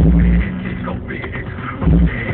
It's so big, it's so big.